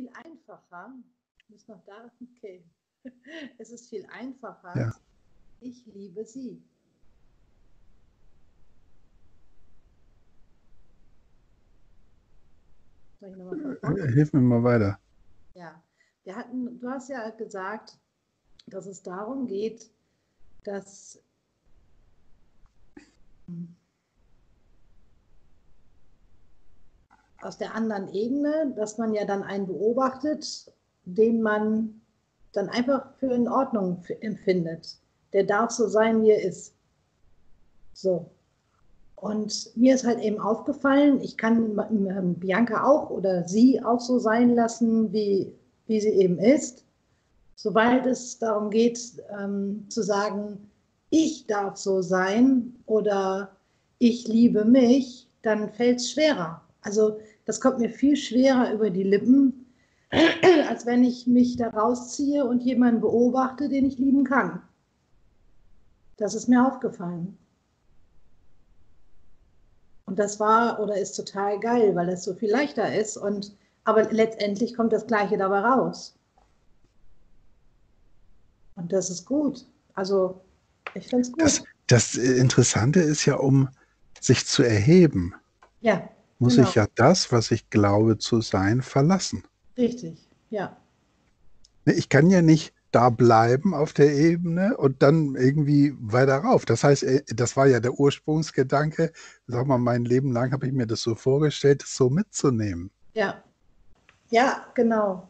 viel einfacher. Muss noch da, okay. Es ist viel einfacher. Ja. Ich liebe sie. Von vorne? Hilf mir mal weiter. Ja, wir hatten, du hast ja gesagt, dass es darum geht, dass aus der anderen Ebene, dass man ja dann einen beobachtet, den man dann einfach für in Ordnung empfindet. Der darf so sein, wie er ist. So. Und mir ist halt eben aufgefallen, ich kann Bianca auch oder sie auch so sein lassen, wie, wie sie eben ist. Sobald es darum geht, ähm, zu sagen, ich darf so sein oder ich liebe mich, dann fällt es schwerer. Also das kommt mir viel schwerer über die Lippen, als wenn ich mich da rausziehe und jemanden beobachte, den ich lieben kann. Das ist mir aufgefallen. Und das war oder ist total geil, weil es so viel leichter ist. Und, aber letztendlich kommt das Gleiche dabei raus. Und das ist gut. Also ich finde es gut. Das, das Interessante ist ja, um sich zu erheben, ja, muss Genau. ich ja das, was ich glaube zu sein, verlassen. richtig. Ja, Ne, Ich kann ja nicht da bleiben auf der Ebene und dann irgendwie weiter rauf. Das heißt, äh, das war ja der Ursprungsgedanke. Sag mal, mein Leben lang habe ich mir das so vorgestellt, das so mitzunehmen. ja. Ja, genau.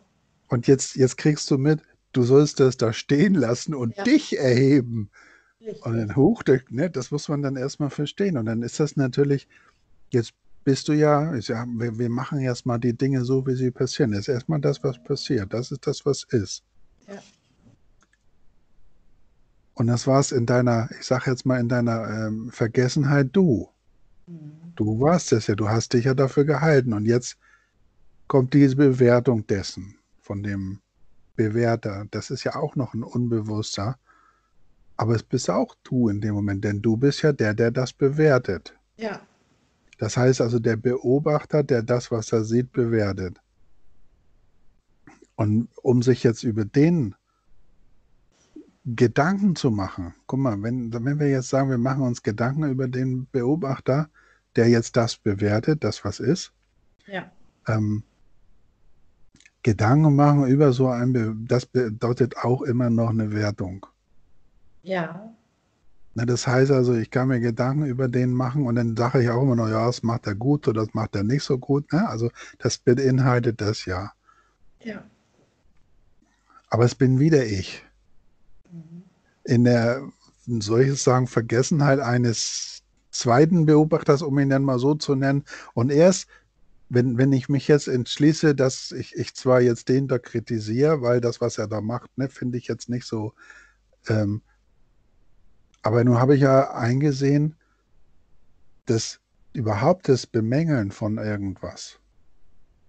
Und jetzt, jetzt kriegst du mit, du sollst das da stehen lassen und Ja. dich erheben. Richtig. Und dann hoch, ne, das muss man dann erstmal verstehen. Und dann ist das natürlich, jetzt bist du ja, ja wir, wir machen erstmal die Dinge so, wie sie passieren. Das ist erstmal das, was passiert. Das ist das, was ist. Ja. Und das war es in deiner, ich sag jetzt mal, in deiner ähm, Vergessenheit du. Mhm. Du warst es ja, du hast dich ja dafür gehalten. Und jetzt kommt diese Bewertung dessen, von dem Bewerter. Das ist ja auch noch ein Unbewusster. Aber es bist auch du in dem Moment, denn du bist ja der, der das bewertet. Ja, Das heißt also der Beobachter, der das, was er sieht, bewertet. Und um sich jetzt über den Gedanken zu machen, guck mal, wenn, wenn wir jetzt sagen, wir machen uns Gedanken über den Beobachter, der jetzt das bewertet, das was ist, ja, ähm, Gedanken machen über so ein, Be das bedeutet auch immer noch eine Wertung. ja, das heißt also, ich kann mir Gedanken über den machen und dann sage ich auch immer noch, ja, das macht er gut oder das macht er nicht so gut. Ne? Also das beinhaltet das ja. ja. Aber es bin wieder ich. Mhm. In der, soll ich es sagen, Vergessenheit eines zweiten Beobachters, um ihn dann mal so zu nennen. Und erst, wenn, wenn ich mich jetzt entschließe, dass ich, ich zwar jetzt den da kritisiere, weil das, was er da macht, ne, finde ich jetzt nicht so. Ähm, aber nun habe ich ja eingesehen, dass überhaupt das Bemängeln von irgendwas,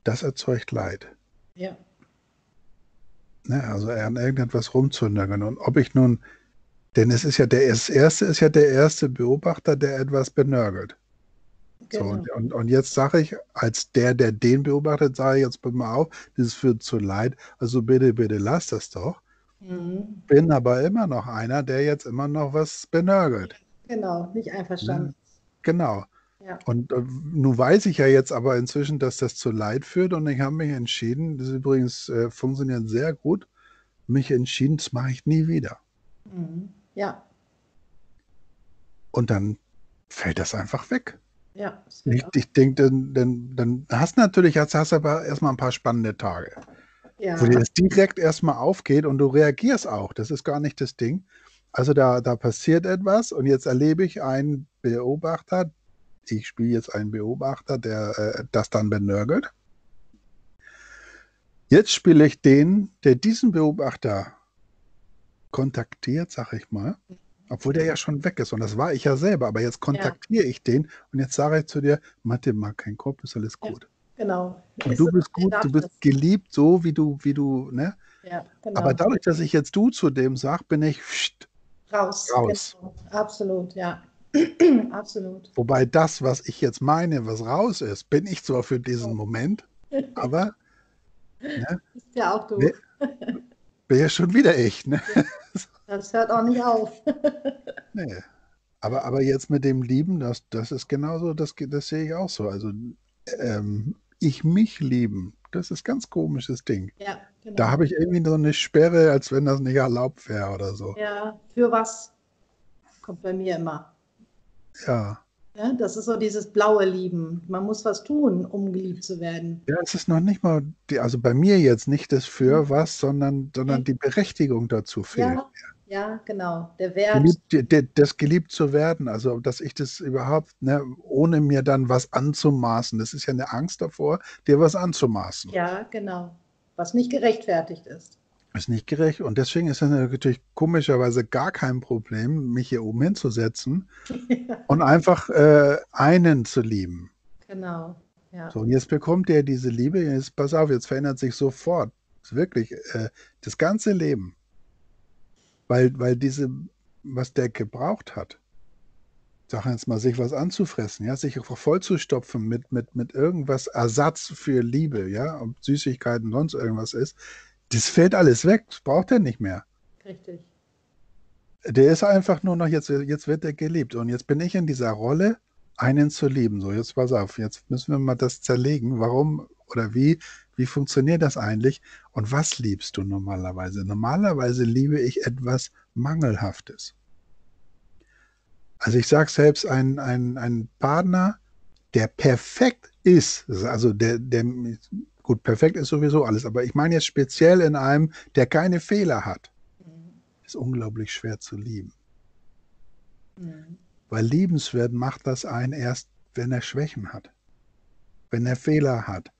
das erzeugt Leid. Ja, Ne? Also an irgendetwas rumzunörgeln. Und ob ich nun, denn es ist ja der das erste ist ja der erste Beobachter, der etwas benörgelt. So, genau. und, und, und jetzt sage ich, als der, der den beobachtet, sage ich jetzt mal auf, das führt zu Leid. Also bitte, bitte lass das doch. Mhm. Bin aber immer noch einer, der jetzt immer noch was benörgelt. Genau, nicht einverstanden. Genau. Ja, Und äh, nun weiß ich ja jetzt aber inzwischen, dass das zu Leid führt und ich habe mich entschieden, das übrigens äh, funktioniert sehr gut, mich entschieden, das mache ich nie wieder. mhm. ja, Und dann fällt das einfach weg. ja. Ich, ich denke, dann, dann, dann hast du natürlich, jetzt hast du aber erstmal ein paar spannende Tage, ja, wo dir das direkt erstmal aufgeht und du reagierst auch. Das ist gar nicht das Ding. Also da, da passiert etwas und jetzt erlebe ich einen Beobachter, ich spiele jetzt einen Beobachter, der äh, das dann benörgelt. Jetzt spiele ich den, der diesen Beobachter kontaktiert, sag ich mal, obwohl der ja schon weg ist. Und das war ich ja selber, aber jetzt kontaktiere ich den und jetzt sage ich zu dir, Mathe, mach keinen Kopf, ist alles Ja. Genau. Und du bist gut, du bist geliebt, so wie du, wie du, ne? Ja, genau. Aber dadurch, dass ich jetzt du zu dem sag, bin ich, pst, raus. raus. Genau. Absolut, ja. Absolut. wobei das, was ich jetzt meine, was raus ist, bin ich zwar für diesen Moment, aber Ne? Ist ja auch du. Nee. Bin ja schon wieder ich. Ne? Das hört auch nicht auf. Nee. Aber, aber jetzt mit dem Lieben, das, das ist genauso, das, das sehe ich auch so. Also ähm, ich mich lieben, das ist ganz komisches Ding. Ja, genau. Da habe ich irgendwie so eine Sperre, als wenn das nicht erlaubt wäre oder so. Ja, für was? Kommt bei mir immer. Ja. Ja, das ist so dieses blaue Lieben. Man muss was tun, um geliebt zu werden. Ja, es ist noch nicht mal, die, also bei mir jetzt nicht das für Mhm. was, sondern, sondern die Berechtigung dazu fehlt. Ja, ja, genau. Der Wert. Geliebt, das geliebt zu werden, also dass ich das überhaupt, ne, ohne mir dann was anzumaßen, das ist ja eine Angst davor, dir was anzumaßen. Ja, genau. Was nicht gerechtfertigt ist. Ist nicht gerecht und deswegen ist es natürlich komischerweise gar kein Problem, mich hier oben hinzusetzen und einfach äh, einen zu lieben. Genau. Ja. So, und jetzt bekommt er diese Liebe, jetzt pass auf, jetzt verändert sich sofort, ist wirklich äh, das ganze Leben. Weil, weil diese, was der gebraucht hat, sag jetzt mal, sich was anzufressen, ja, sich vollzustopfen mit, mit, mit irgendwas Ersatz für Liebe, ja, ob Süßigkeiten sonst irgendwas ist, das fällt alles weg, das braucht er nicht mehr. Richtig. Der ist einfach nur noch, jetzt, jetzt wird er geliebt. Und jetzt bin ich in dieser Rolle, einen zu lieben. So, jetzt pass auf, jetzt müssen wir mal das zerlegen. Warum oder wie, wie funktioniert das eigentlich? Und was liebst du normalerweise? Normalerweise liebe ich etwas Mangelhaftes. Also ich sage selbst, ein, ein, ein Partner, der perfekt ist, also der, der, gut, perfekt ist sowieso alles, aber ich meine jetzt speziell in einem, der keine Fehler hat Mhm. ist unglaublich schwer zu lieben. Mhm. Weil liebenswert macht das ein erst, wenn er Schwächen hat. Wenn er Fehler hat.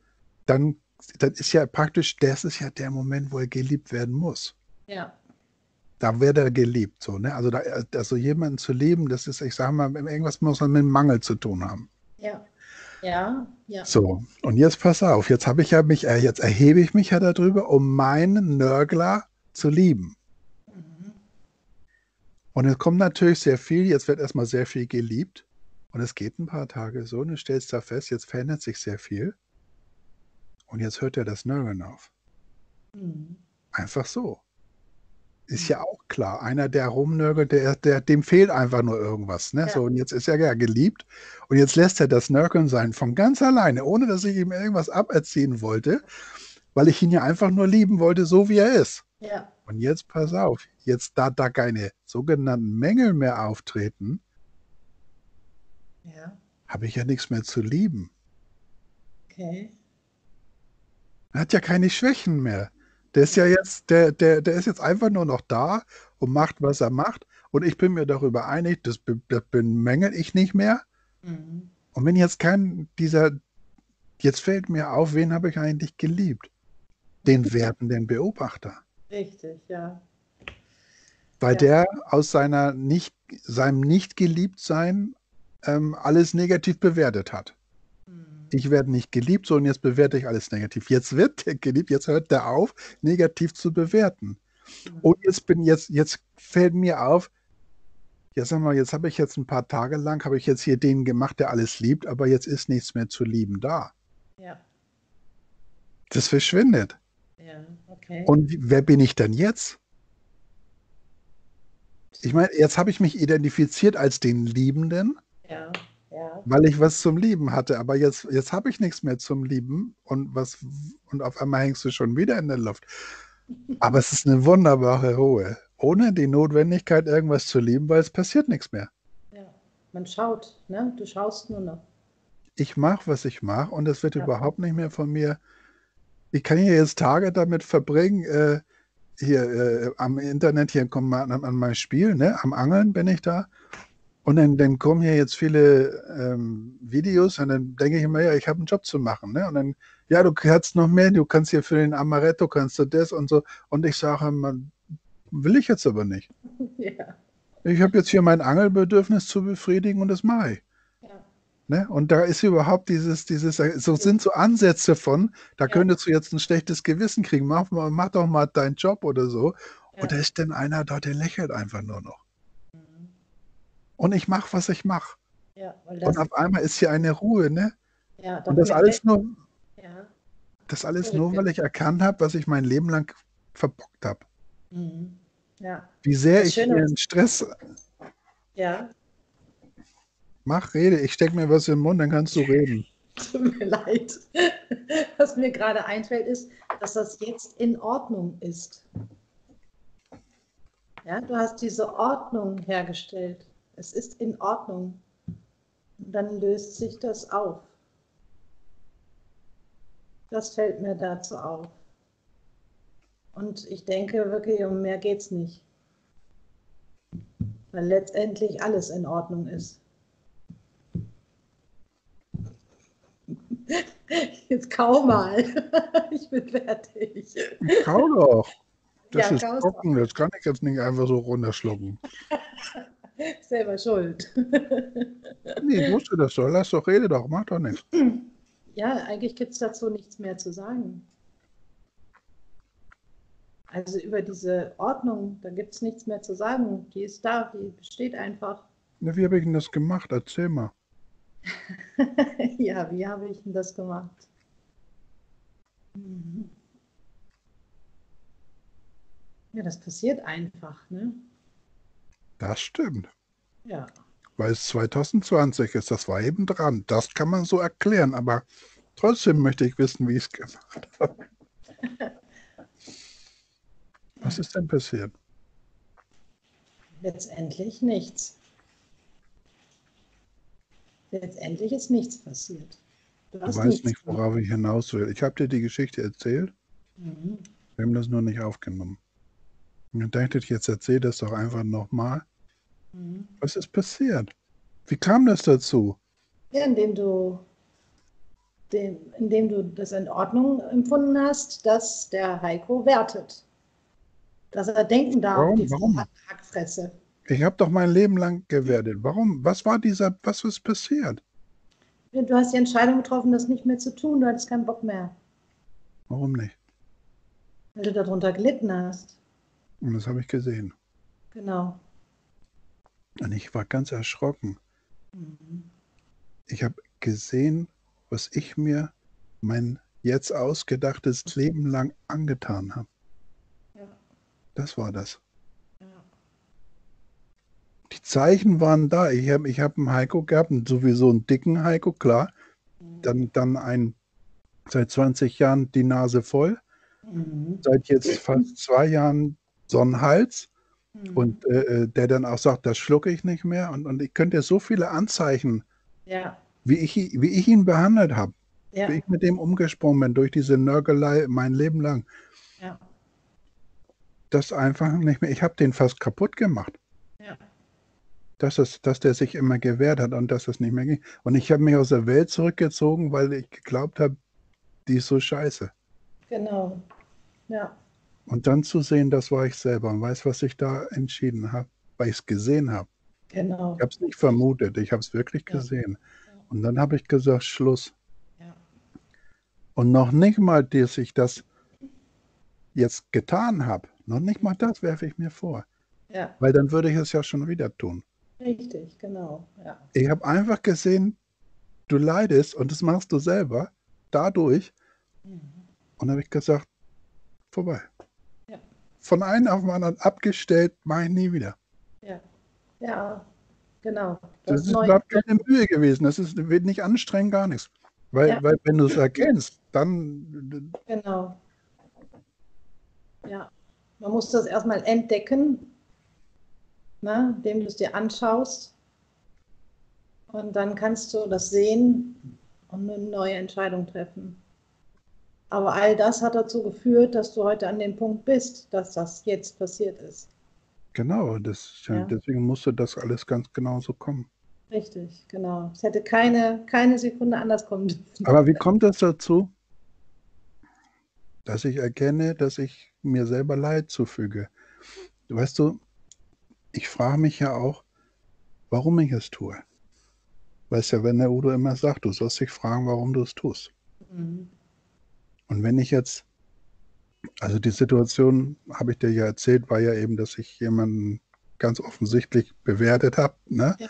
Dann, dann ist ja praktisch, das ist ja der Moment, wo er geliebt werden muss. Ja. Da wird er geliebt. So, ne? Also, da, also jemanden zu lieben, das ist, ich sage mal, irgendwas muss man mit Mangel zu tun haben. Ja. Ja. Ja. So, und jetzt pass auf, jetzt habe ich ja mich, äh, jetzt erhebe ich mich ja darüber, um meinen Nörgler zu lieben. Mhm. Und es kommt natürlich sehr viel, jetzt wird erstmal sehr viel geliebt. Und es geht ein paar Tage so und du stellst da fest, jetzt verändert sich sehr viel. Und jetzt hört er das Nörgeln auf. Mhm. Einfach so. Ist ja auch klar. Einer, der rumnörgelt, der, der, dem fehlt einfach nur irgendwas. Ne? Ja. So, und jetzt ist er ja geliebt. Und jetzt lässt er das Nörgeln sein von ganz alleine, ohne dass ich ihm irgendwas aberziehen wollte, weil ich ihn ja einfach nur lieben wollte, so wie er ist. Ja. Und jetzt pass auf, jetzt da da keine sogenannten Mängel mehr auftreten, Ja. habe ich ja nichts mehr zu lieben. Okay. Er hat ja keine Schwächen mehr. Der ist ja jetzt, der, der, der ist jetzt einfach nur noch da und macht, was er macht. Und ich bin mir darüber einig, das, be- das bemängel ich nicht mehr. Mhm. Und wenn jetzt kein dieser, jetzt fällt mir auf, wen habe ich eigentlich geliebt? Den werdenden Beobachter. Richtig, ja. Weil Ja. der aus seiner nicht, seinem Nicht-Geliebtsein ähm, alles negativ bewertet hat. Mhm. Ich werde nicht geliebt, so und jetzt bewerte ich alles negativ. Jetzt wird der geliebt, jetzt hört der auf, negativ zu bewerten. Und jetzt bin jetzt, jetzt fällt mir auf, ja sag mal, jetzt habe ich jetzt ein paar Tage lang, habe ich jetzt hier den gemacht, der alles liebt, aber jetzt ist nichts mehr zu lieben da. Ja. Das verschwindet. Ja. Okay. Und wer bin ich dann jetzt? Ich meine, jetzt habe ich mich identifiziert als den Liebenden, ja. Ja. weil ich was zum Lieben hatte, aber jetzt, jetzt habe ich nichts mehr zum Lieben und was und auf einmal hängst du schon wieder in der Luft. Aber es ist eine wunderbare Ruhe, ohne die Notwendigkeit, irgendwas zu lieben, weil es passiert nichts mehr. ja. Man schaut, ne? Du schaust nur noch. Ich mache, was ich mache und es wird Ja. überhaupt nicht mehr von mir. Ich kann hier jetzt Tage damit verbringen, äh, hier äh, am Internet, hier kommen an, an mein Spiel, ne? am Angeln bin ich da. Und dann, dann kommen hier jetzt viele ähm, Videos und dann denke ich immer, ja, ich habe einen Job zu machen. Ne? Und dann, ja, du kannst noch mehr, du kannst hier für den Amaretto, kannst du das und so. Und ich sage immer, will ich jetzt aber nicht. ja. Ich habe jetzt hier mein Angelbedürfnis zu befriedigen und das mache ich. Ja. Ne? Und da ist überhaupt dieses, dieses, so sind so Ansätze von, da Ja. könntest du jetzt ein schlechtes Gewissen kriegen, mach, mach doch mal deinen Job oder so. Und da ist dann einer da, der lächelt einfach nur noch. Und ich mache, was ich mache. Ja, Und auf einmal ist hier eine Ruhe, ne? ja, Und das alles nur, Ja. Das alles nur, weil ich erkannt habe, was ich mein Leben lang verbockt habe. Mhm. Ja. Wie sehr ich einen Stress Ja, mach, rede. Ich stecke mir was in den Mund, dann kannst du reden. tut mir leid. Was mir gerade einfällt, ist, dass das jetzt in Ordnung ist. Ja, du hast diese Ordnung hergestellt. Es ist in Ordnung. Und dann löst sich das auf. Das fällt mir dazu auf. Und ich denke wirklich, um mehr geht es nicht. Weil letztendlich alles in Ordnung ist. Jetzt kau mal. Ich bin fertig. Kau doch. Das Ja, ist trocken, das kann ich jetzt nicht einfach so runterschlucken. Selber schuld. Nee, ich wusste das doch. Lass doch, rede doch, mach doch nichts. Ja, eigentlich gibt es dazu nichts mehr zu sagen. Also über diese Ordnung, da gibt es nichts mehr zu sagen. Die ist da, die besteht einfach. Na, wie habe ich denn das gemacht? Erzähl mal. ja, wie habe ich denn das gemacht? Mhm. Ja, das passiert einfach, ne? Das stimmt. Ja. Weil es 2020 ist, das war eben dran. Das kann man so erklären, aber trotzdem möchte ich wissen, wie ich es gemacht habe. Was ist denn passiert? Letztendlich nichts. Letztendlich ist nichts passiert. Du Du weißt nicht, worauf ich hinaus will. Ich habe dir die Geschichte erzählt, Mhm. wir haben das nur nicht aufgenommen. Und dann dachte ich, jetzt erzähl das doch einfach nochmal. Mhm. Was ist passiert? Wie kam das dazu? Ja, indem du, dem, indem du das in Ordnung empfunden hast, dass der Heiko wertet. Dass er denken darf, Warum? diese Warum? Hackfresse. Ich habe doch mein Leben lang gewertet. Warum? Was war dieser, was ist passiert? Du hast die Entscheidung getroffen, das nicht mehr zu tun. Du hattest keinen Bock mehr, Warum nicht? weil du darunter gelitten hast. Und das habe ich gesehen. Genau. Und ich war ganz erschrocken. Mhm. Ich habe gesehen, was ich mir mein jetzt ausgedachtes Leben lang angetan habe. Ja. Das war das. Ja. Die Zeichen waren da. Ich habe ich hab einen Heiko gehabt, sowieso einen dicken Heiko, klar. Mhm. Dann, dann ein, seit 20 Jahren die Nase voll. Mhm. Seit jetzt fast zwei Jahren so einen Hals. Mhm. Und äh, äh, der dann auch sagt, das schlucke ich nicht mehr. Und, und ich könnte so viele Anzeichen, ja, wie ich, wie ich ihn behandelt habe, ja, wie ich mit dem umgesprungen bin, durch diese Nörgelei mein Leben lang. ja, Das einfach nicht mehr. Ich habe den fast kaputt gemacht. ja. Dass, es, dass der sich immer gewehrt hat und dass es nicht mehr ging. Und ich habe mich aus der Welt zurückgezogen, weil ich geglaubt habe, die ist so scheiße. Genau. Ja, Und dann zu sehen, das war ich selber und weiß, was ich da entschieden habe, weil ich es gesehen habe. genau. Ich habe es nicht vermutet, ich habe es wirklich Ja. gesehen. Und dann habe ich gesagt, Schluss. Ja. Und noch nicht mal, dass ich das jetzt getan habe, noch nicht mal das werfe ich mir vor, ja, weil dann würde ich es ja schon wieder tun. richtig, genau. Ja, Ich habe einfach gesehen, du leidest und das machst du selber dadurch. Mhm. Und habe ich gesagt, vorbei. Von einem auf den anderen abgestellt, mache ich nie wieder. ja, ja, genau. Das ist neu- überhaupt keine Mühe gewesen. Das ist, wird nicht anstrengend, gar nichts. Weil, Ja. weil wenn du es erkennst, dann Genau. Ja, man muss das erstmal entdecken, ne, indem du es dir anschaust. Und dann kannst du das sehen und eine neue Entscheidung treffen. Aber all das hat dazu geführt, dass du heute an dem Punkt bist, dass das jetzt passiert ist. genau, das, Ja. deswegen musste das alles ganz genau so kommen. Richtig, genau. Es hätte keine, keine Sekunde anders kommen dürfen. Aber wie kommt es dazu, dass ich erkenne, dass ich mir selber Leid zufüge? Weißt du, ich frage mich ja auch, warum ich es tue. Weißt ja, wenn der Udo immer sagt, du sollst dich fragen, warum du es tust. Mhm. Und wenn ich jetzt, also die Situation, habe ich dir ja erzählt, war ja eben, dass ich jemanden ganz offensichtlich bewertet habe. Ne? Ja.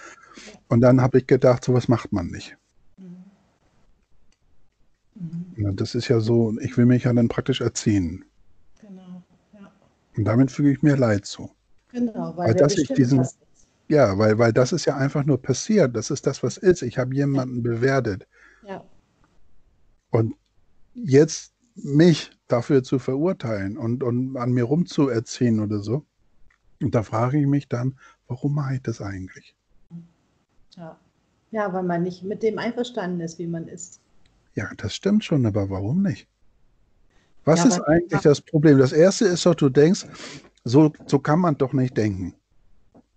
Und dann habe ich gedacht, sowas macht man nicht. Mhm. Das ist ja so, ich will mich ja dann praktisch erziehen. Genau, ja. Und damit füge ich mir Leid zu. Genau, weil, weil dass ich diesen, ja, weil, weil das ist ja einfach nur passiert. Das ist das, was ist. Ich habe jemanden ja. bewertet. Ja. Und jetzt mich dafür zu verurteilen und, und an mir rumzuerziehen oder so. Und da frage ich mich dann, warum mache ich das eigentlich? Ja. ja, weil man nicht mit dem einverstanden ist, wie man ist. Ja, das stimmt schon, aber warum nicht? Was ja, ist eigentlich das Problem? Das erste ist doch, du denkst, so, so kann man doch nicht denken.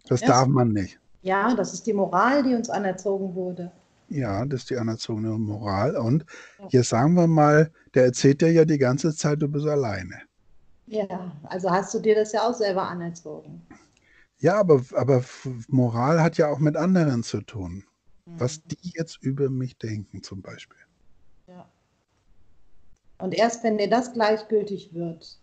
Das Erst, darf man nicht. Ja, das ist die Moral, die uns anerzogen wurde. Ja, das ist die anerzogene Moral. Und ja. jetzt sagen wir mal, der erzählt dir ja die ganze Zeit, du bist alleine. Ja, also hast du dir das ja auch selber anerzogen. Ja, aber, aber Moral hat ja auch mit anderen zu tun. Mhm. Was die jetzt über mich denken, zum Beispiel. Ja. Und erst wenn dir das gleichgültig wird,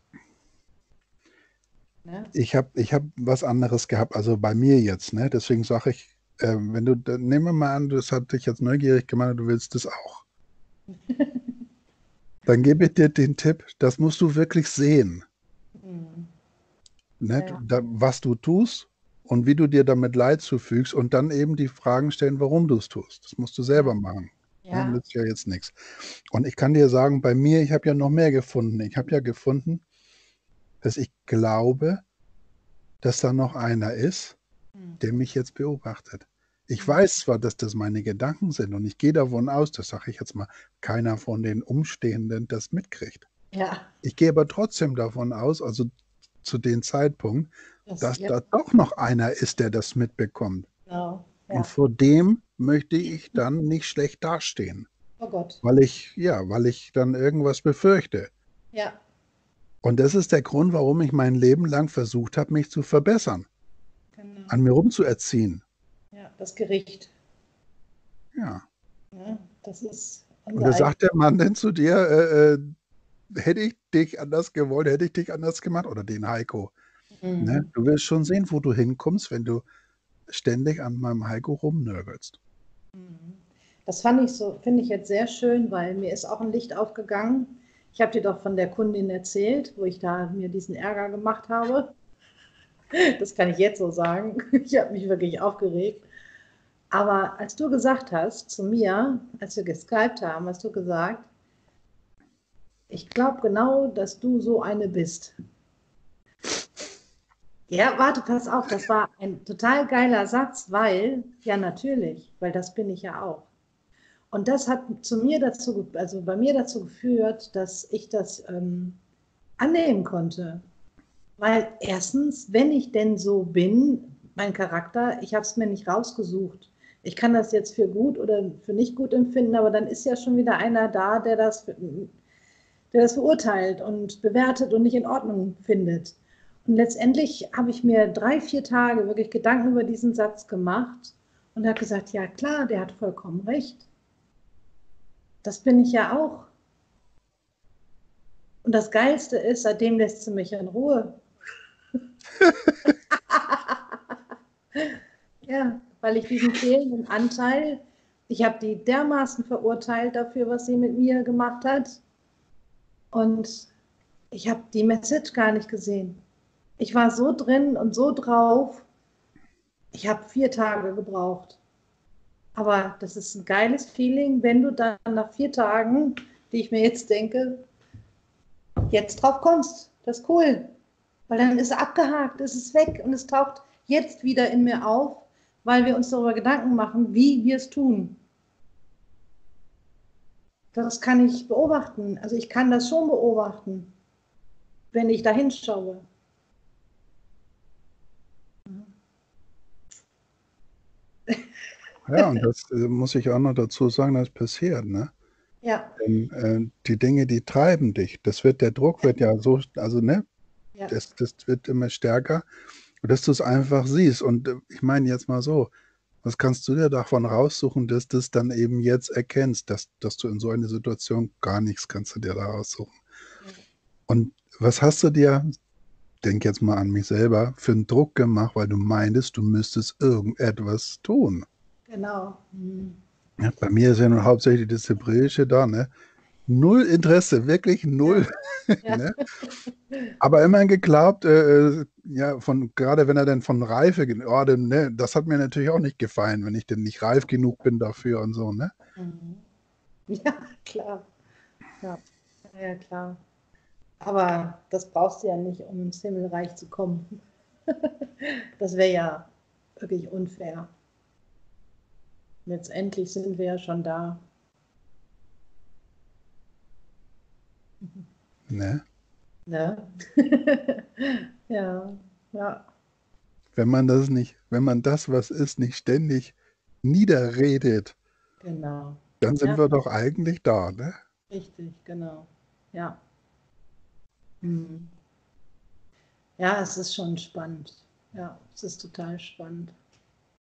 Ne? Ich habe ich hab was anderes gehabt, also bei mir jetzt, ne? Deswegen sage ich, äh, wenn du, nehmen wir mal an, das hat dich jetzt neugierig gemacht und du willst das auch. Dann gebe ich dir den Tipp, das musst du wirklich sehen. Mhm. Ne? Ja. Da, was du tust und wie du dir damit Leid zufügst und dann eben die Fragen stellen, warum du es tust. Das musst du selber machen. Ja. Das nützt ja jetzt nichts. Und ich kann dir sagen, bei mir, ich habe ja noch mehr gefunden. Ich habe ja gefunden, dass ich glaube, dass da noch einer ist, hm. der mich jetzt beobachtet. Ich weiß zwar, dass das meine Gedanken sind und ich gehe davon aus, das sage ich jetzt mal, keiner von den Umstehenden das mitkriegt. Ja. Ich gehe aber trotzdem davon aus, also zu dem Zeitpunkt, das, dass ja. da doch noch einer ist, der das mitbekommt. Genau. Ja. Und vor dem möchte ich dann nicht schlecht dastehen. Oh Gott. Weil ich, ja, weil ich dann irgendwas befürchte. Ja. Und das ist der Grund, warum ich mein Leben lang versucht habe, mich zu verbessern. Genau. An mir rumzuerziehen. Ja, das Gericht. Ja. ja das ist. Und da sagt der Mann denn zu dir, äh, äh, hätte ich dich anders gewollt, hätte ich dich anders gemacht, oder den Heiko. Mhm. Ne? Du wirst schon sehen, wo du hinkommst, wenn du ständig an meinem Heiko rumnörgelst. Mhm. Das fand ich so, finde ich jetzt sehr schön, weil mir ist auch ein Licht aufgegangen ich habe dir doch von der Kundin erzählt, wo ich da mir diesen Ärger gemacht habe. Das kann ich jetzt so sagen. Ich habe mich wirklich aufgeregt. Aber als du gesagt hast zu mir, als wir geskypt haben, hast du gesagt, ich glaube genau, dass du so eine bist. Ja, warte, pass auf, das war ein total geiler Satz, weil, ja natürlich, weil das bin ich ja auch. Und das hat zu mir dazu, also bei mir dazu geführt, dass ich das ähm, annehmen konnte. Weil erstens, wenn ich denn so bin, mein Charakter, ich habe es mir nicht rausgesucht. Ich kann das jetzt für gut oder für nicht gut empfinden, aber dann ist ja schon wieder einer da, der das, der das beurteilt und bewertet und nicht in Ordnung findet. Und letztendlich habe ich mir drei, vier Tage wirklich Gedanken über diesen Satz gemacht und habe gesagt, ja klar, der hat vollkommen recht. Das bin ich ja auch. Und das Geilste ist, seitdem lässt sie mich in Ruhe. ja, weil ich diesen fehlenden Anteil, ich habe die dermaßen verurteilt dafür, was sie mit mir gemacht hat. Und ich habe die Message gar nicht gesehen. Ich war so drin und so drauf. Ich habe vier Tage gebraucht. Aber das ist ein geiles Feeling, wenn du dann nach vier Tagen, die ich mir jetzt denke, jetzt drauf kommst. Das ist cool. Weil dann ist es abgehakt, es ist weg und es taucht jetzt wieder in mir auf, weil wir uns darüber Gedanken machen, wie wir es tun. Das kann ich beobachten. Also ich kann das schon beobachten, wenn ich da hinschaue. Ja, und das äh, muss ich auch noch dazu sagen, das passiert, ne? Ja. Denn, äh, die Dinge, die treiben dich. Das wird, der Druck wird ja so, also ne, ja. das, das wird immer stärker, dass du es einfach siehst. Und äh, ich meine jetzt mal so, was kannst du dir davon raussuchen, dass du es dann eben jetzt erkennst, dass, dass du in so einer Situation gar nichts kannst du dir da raussuchen. Ja. Und was hast du dir, denk jetzt mal an mich selber, für einen Druck gemacht, weil du meintest, du müsstest irgendetwas tun? Genau. Mhm. Ja, bei mir ist ja nun hauptsächlich das Hebräische da, ne? Null Interesse, wirklich null. Ja. ne? Aber immerhin geglaubt, äh, äh, ja, von, gerade wenn er dann von Reife, oh, denn, ne, das hat mir natürlich auch nicht gefallen, wenn ich denn nicht reif genug bin dafür und so, ne? Mhm. Ja, klar. Ja, ja, klar. Aber das brauchst du ja nicht, um ins Himmelreich zu kommen. das wäre ja wirklich unfair. Letztendlich sind wir ja schon da. Ne? Ne? ja, ja. Wenn man das nicht, wenn man das, was ist, nicht ständig niederredet, genau. dann sind ja. wir doch eigentlich da, ne? Richtig, genau. Ja. Hm. Ja, es ist schon spannend. Ja, es ist total spannend.